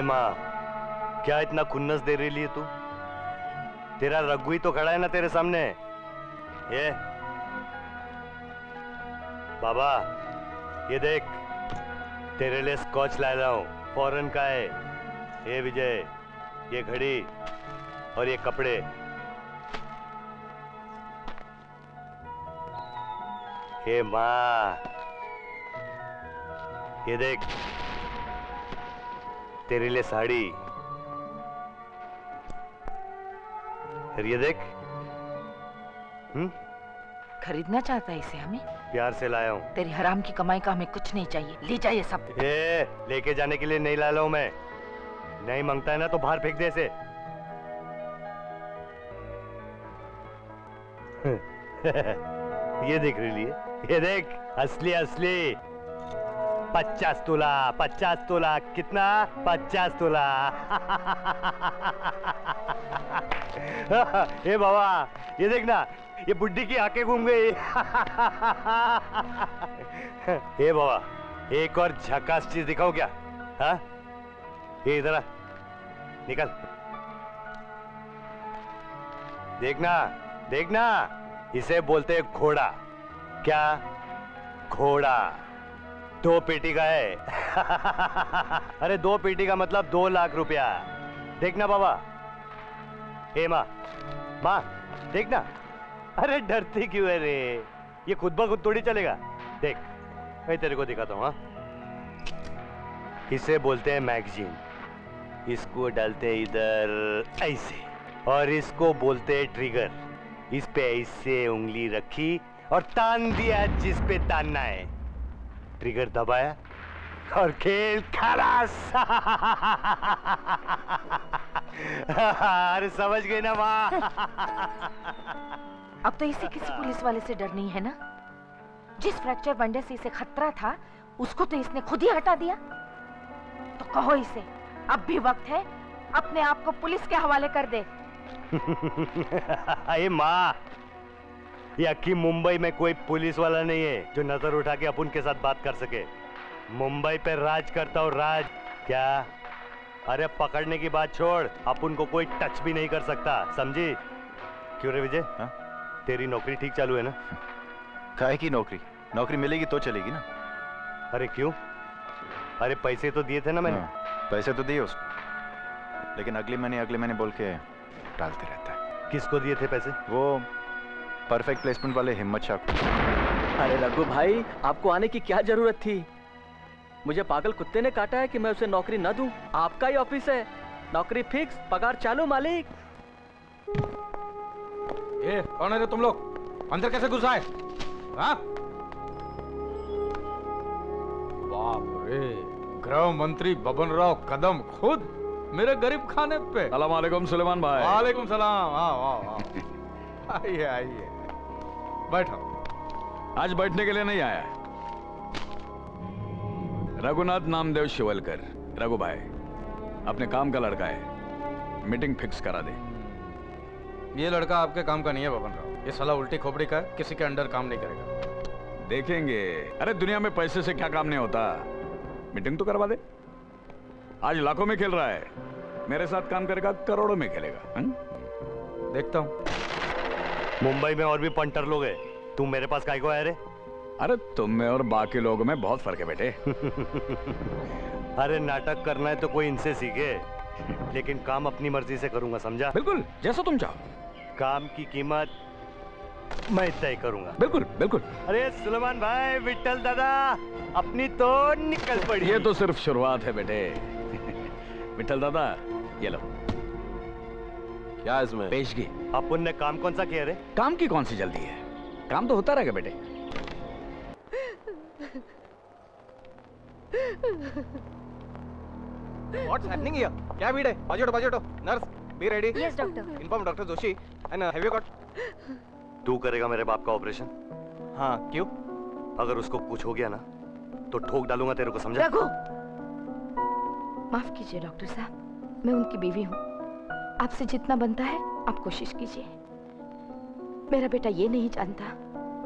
माँ, क्या इतना खुन्नस दे रही है तू? तेरा रघु ही तो खड़ा है ना तेरे सामने? ये। बाबा, ये देख, तेरे लिए स्कॉच लाया हूँ, फॉरेन का है। ये विजय, ये घड़ी और ये कपड़े। हे माँ, ये देख तेरे लिए साड़ी। फिर ये देख। हम्म? खरीदना चाहता है इसे हमें? प्यार से लाया हूँ। तेरी हराम की कमाई का हमें कुछ नहीं चाहिए। ले जाइए सब। ये लेके जाने के लिए नहीं लाया हूँ मैं। नहीं माँगता है ना तो बाहर फेंक दे इसे। ये देख रही ये देख असली असली। पचास तोला पचास तोला, कितना? पचास तोला। ए बाबा, ये देखना ये बुड्ढी की आँखें घूम गई। ए बाबा, एक और झकास चीज़ दिखाओ क्या? ये इधर निकल। देखना देखना, इसे बोलते घोड़ा। क्या? घोड़ा। दो पेटी का है। अरे दो पेटी का मतलब दो लाख रुपया। देखना बाबा। हे माँ माँ, देखना। अरे डरती क्यों है रे? ये खुद ब खुद थोड़ी चलेगा। देख, मैं तेरे को दिखाता हूँ हाँ। इसे बोलते हैं मैगजीन। इसको डालते हैं इधर, ऐसे। और इसको बोलते हैं ट्रिगर इस पे ऐसे उंगली रखी और तान दिया जिस पे तानना है। ट्रिगर दबाया और खेल खलास। अरे समझ गए ना माँ। अब तो इसे किसी पुलिस वाले से डर नहीं है ना? जिस फ्रैक्चर वनडे से इसे खतरा था उसको तो इसने खुद ही हटा दिया। तो कहो इसे अब भी वक्त है अपने आप को पुलिस के हवाले कर दे। माँ ये अक्की मुंबई में कोई पुलिस वाला नहीं है जो नज़र उठा के अपन के साथ बात कर सके। मुंबई पे राज करता हूँ राज क्या? अरे पकड़ने की बात छोड़ अपन को कोई टच भी नहीं कर सकता समझी? क्यों रे विजय? हाँ? तेरी नौकरी ठीक चालू है ना? काहे की नौकरी? नौकरी मिलेगी तो चलेगी ना। अरे क्यों? अरे पैसे तो दिए थे ना मैंने। हाँ, पैसे तो दिए उसको। लेकिन अगले महीने अगले महीने बोल के डालते रहता है। किसको दिए थे पैसे? वो परफेक्ट प्लेसमेंट वाले हिम्मत शाह अरे रघु भाई आपको आने की क्या ज़रूरत थी? मुझे पागल कुत्ते ने काटा है कि मैं उसे नौकरी न दूँ। आपका ही ऑफ़िस है। नौकरी फिक्स पगार चालू मालिक। ए कौन है रे तुम लोग? अंदर कैसे घुसा है? बाप रे गृह मंत्री बबन राव कदम खुद मेरे गरीब खाने पे। सलाम वालेकुम सुलेमान भाई। वालेकुम सलाम। हाँ वाह वाह आइए आइए। बैठो। आज बैठने के लिए नहीं आया रघुनाथ नामदेव शिवलकर रघु भाई अपने काम का लड़का है। मीटिंग फिक्स करा दे। ये लड़का आपके काम का नहीं है बबन राव। ये साला उल्टी खोपड़ी का है किसी के अंडर काम नहीं करेगा। देखेंगे। अरे दुनिया में पैसे से क्या काम नहीं होता? मीटिंग तो करवा दे। आज लाखों में खेल रहा है। मेरे साथ काम करेगा करोड़ों में खेलेगा हं? देखता हूँ। मुंबई में और भी पंटर लोग हैं। तुम मेरे पास काय को आया रे? अरे तुम में और बाकी लोगों में बहुत फ़र्क है बेटे। अरे नाटक करना है तो कोई इनसे सीखे। लेकिन काम अपनी मर्ज़ी से करूँगा समझा? बिल्कुल जैसा तुम चाहो। काम की कीमत मैं तय करूँगा। बिल्कुल बिल्कुल। अरे सुलेमान भाई विट्ठल दादा अपनी तो निकल पड़ी। ये तो सिर्फ़ शुरुआत है बेटे। विठल दादा ये लो। क्या इसमें? पेशगी। अपन ने काम कौन सा किया रे? काम की कौन सी जल्दी है? काम तो होता रहेगा बेटे। What's happening here? क्या भीड़ है? बाजोटो बाजोटो nurse be ready Yes, doctor. Inform doctor Joshi. And have you got तू करेगा मेरे बाप का ऑपरेशन हाँ क्यों? अगर उसको कुछ हो गया ना तो ठोक डालूँगा तेरे को समझा? रघु। माफ़ कीजिए डॉक्टर साहब। मैं उनकी बीवी हूँ। आपसे जितना बनता है, आप कोशिश कीजिए। मेरा बेटा ये नहीं जानता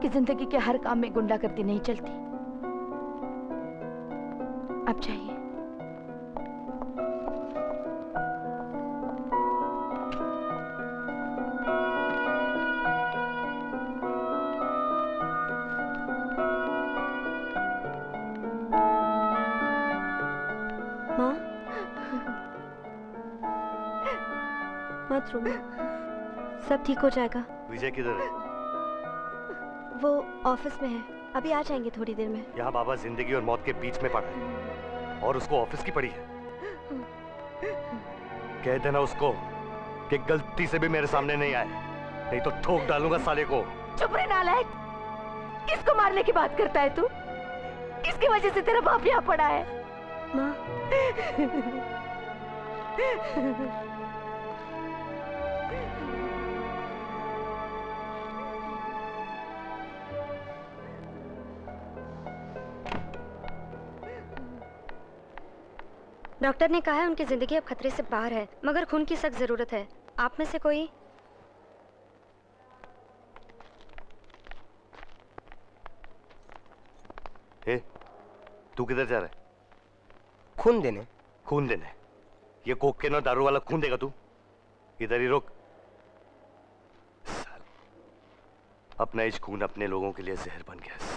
कि ज़िंदगी के हर काम में गुंडागर्दी नहीं चलती। आप चाहिए सब ठीक हो जाएगा। विजय किधर है? वो ऑफ़िस में है। अभी आ जाएँगे थोड़ी देर में। यहाँ बाबा ज़िंदगी और मौत के बीच में पड़ा है। और उसको ऑफ़िस की पड़ी है। कह देना उसको कि गलती से भी मेरे सामने नहीं आए। नहीं तो ठोक डालूँगा साले को। चुप रे नालायक किसको मारने की बात करता है तू? किसकी वजह से तेरा बाप यहाँ पड़ा है? माँ। डॉक्टर ने कहा है उनकी ज़िंदगी अब खतरे से बाहर है मगर खून की सख्त ज़रूरत है। आप में से कोई? हे तू किधर जा रहा है? खून देने। खून देने? ये कोकेन और दारू वाला खून देगा तू? इधर ही रुक। साला अपना इस खून अपने लोगों के लिए जहर बन गया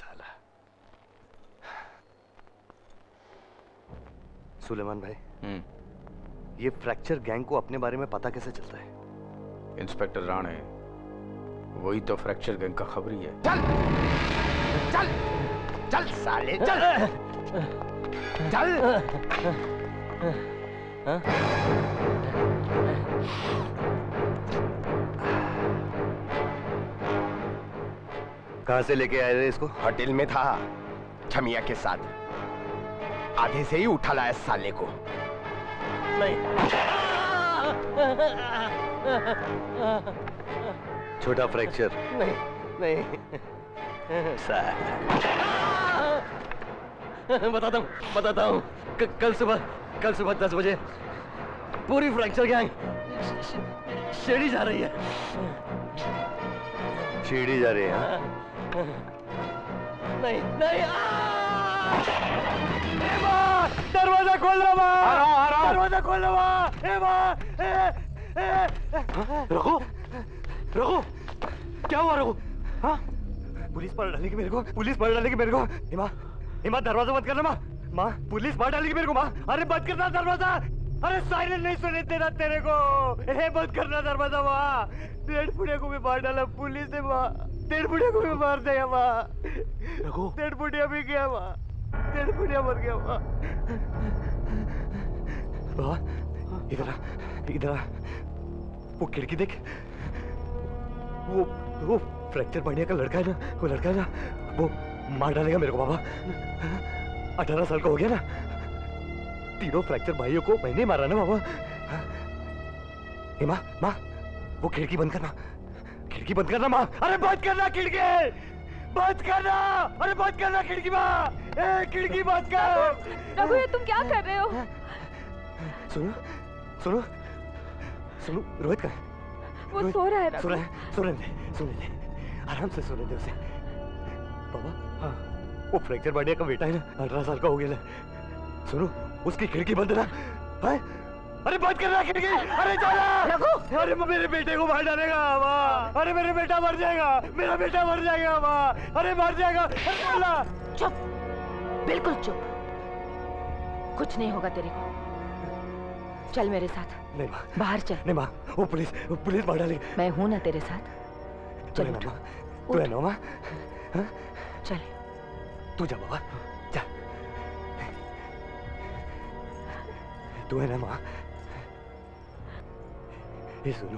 सुलेमान भाई। हम्म। ये फ्रैक्चर गैंग को अपने बारे में पता कैसे चलता है? इंस्पेक्टर राणे वही तो फ्रैक्चर गैंग का खबरी है। चल चल चल साले चल। चल। कहाँ से लेके आए रे इसको? होटल में था छमिया के साथ। आधे से ही उठा लाया साले को। नहीं। छोटा फ्रैक्चर। नहीं नहीं। बताता हूँ बताता हूँ। कल सुबह कल सुबह दस बजे पूरी फ्रैक्चर गैंग शेड़ी जा रही है। सीढ़ी जा रही है हाँ? नहीं नहीं दरवाज़ा खोल माँ दरवाज़ा खोल ए रघु रघु, क्या हुआ रघु? हाँ? पुलिस मार डालेगी मेरे को, पुलिस मार डालेगी मेरे को। हिमा हिमा, दरवाज़ा बंद करना, माँ। माँ, पुलिस मार डालेगी मेरे को, माँ। अरे बंद करना दरवाज़ा। अरे साइलेंट नहीं सुने तेरा तेरे को। ए, बंद करना दरवाज़ा, माँ। डेढ़ बुढ़े को भी मार डाला पुलिस ने, माँ। डेढ़ बुढ़े को भी मार दिया माँ। रघु। डेढ़ बुढ़िया भी गया माँ। डेढ़ बुढ़िया मर गया माँ। बाबा इधर आ इधर आ। वो खिड़की देख। वो वो फ्रैक्चर बढ़ने का लड़का है ना वो लड़का है ना वो मार डालेगा मेरे को बाबा। अठारह साल का हो गया ना। तीनों फ्रैक्चर भाइयों को मैंने मारा ना बाबा। माँ माँ वो खिड़की बंद करना। खिड़की बंद करना माँ। अरे बंद करना खिड़की! बंद करना! अरे बंद करना खिड़की माँ। खिड़की बंद कर। रघु ये तुम क्या कर रहे हो? सुनो सुनो सुनो रोहित का। वो सो रहा है सो रहा है सोने दे सोने दे आराम से सोने दे उसे बाबा हाँ वो फ्रैक्चर बढ़िया का बेटा है ना अठारह साल का हो गया ना। सुनो उसकी खिड़की बंद ना। है अरे बंद करना खिड़की। अरे चला। अरे मेरे बेटे को मार डालेगा माँ अरे मेरे बेटा मर जाएगा। मेरा बेटा मर जाएगा माँ अरे मर जाएगा। अरे चला। चुप। बिल्कुल चुप। कुछ नहीं होगा तेरे को। चल मेरे साथ। नहीं माँ। बाहर चल। नहीं माँ। वो पुलिस वो पुलिस मार डालेगी। मैं हूँ ना तेरे साथ। चल है ना माँ। तू है ना माँ। हाँ? चल। तू जा बाबा। जा। तू है ना माँ। ये सुनो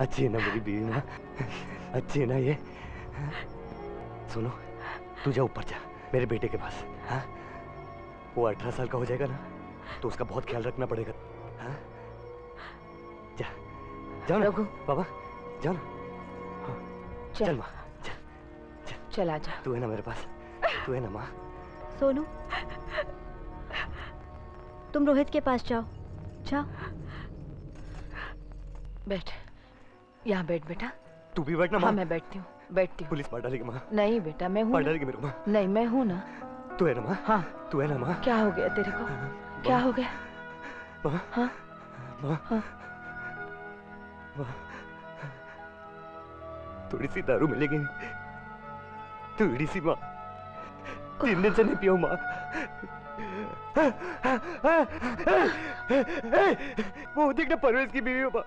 अच्छी है ना मेरी बीवी माँ अच्छी है ना ये सुनो तू जा ऊपर जा मेरे बेटे के पास हाँ वो अठारह साल का हो जाएगा ना तो उसका बहुत ख्याल रखना पड़ेगा हाँ जा जाओ ना बाबा जाओ ना। हाँ, चल। चल माँ चला जा। तू है ना मेरे पास तू है ना माँ। सोनू तुम रोहित के पास जाओ जाओ। बैठ। यहाँ बैठ बेटा। तू भी बैठना हाँ मैं बैठती हूँ। बैठती हूँ। पुलिस मार डालेगी माँ। नहीं बेटा मैं हूँ डालेगी मेरे को माँ। नहीं मैं हूँ ना। तू है ना माँ। हाँ। तू है ना माँ। क्या हो गया तेरे को? क्या हो गया? माँ। हाँ। माँ। हाँ। माँ। थोड़ी सी दारू मिलेगी। थोड़ी सी माँ। तीन दिन से नहीं पियो माँ। वो देखना परवेज की बीवी हो माँ।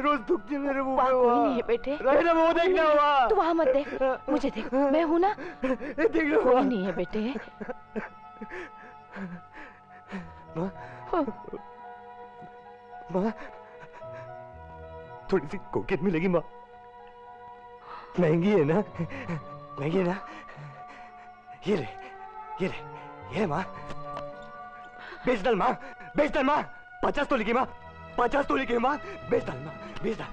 रोज दुखती है मेरे मुँह में कोई नहीं है बेटे। रहे ना वो देखना हुआ। तू वहाँ मत देख मुझे देख। मैं हूँ ना? देखना कोई नहीं है बेटे। माँ माँ थोड़ी सी कोकेट मिलेगी माँ। महँगी है ना? महँगी है ना? ये ले ये ले ये ले माँ। बेच डाल माँ बेच डाल माँ। पचास तो लिखी माँ। पचास तो लिखी माँ। बेच डाल माँ, बेच डाल।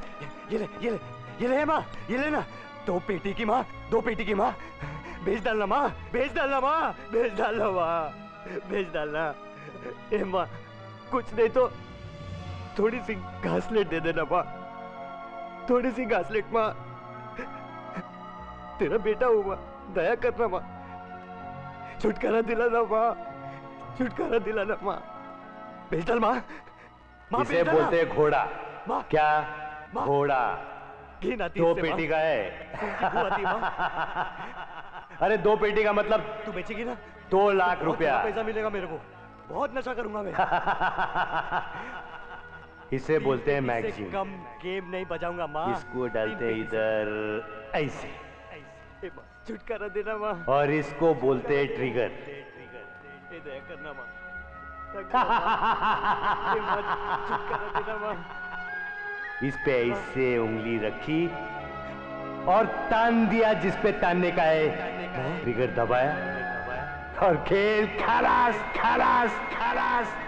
ये ले ये ले ये ले माँ, ये ले ना। दो पेटी की माँ, दो पेटी की माँ। बेच डालना माँ, बेच डालना माँ, बेच डालना माँ, बेच डालना ए माँ, कुछ नहीं तो थोड़ी सी घासलेट दे देना माँ। थोड़ी सी घासलेट माँ। तेरा बेटा हूँ माँ, दया करना माँ। छुटकारा दिलाना माँ, छुटकारा दिलाना माँ। बेच डाल माँ। इसे बोलते हैं घोड़ा। क्या। घोड़ा। दो पेटी का है। अरे दो पेटी का मतलब तू बेचेगी ना? दो लाख रुपया। पैसा मिलेगा मेरे को। बहुत नशा करूँगा मैं। इसे बोलते हैं मैगजीन। कम गेम नहीं बजाऊँगा माँ। इसको डालते हैं इधर ऐसे। छुटकारा देना माँ। और इसको बोलते हैं ट्रिगर। करना माँ। इस पे ऐसे उंगली रखी और तान दिया जिस पे तानने का है। ट्रिगर दबाया। और खेल खलास खलास खलास।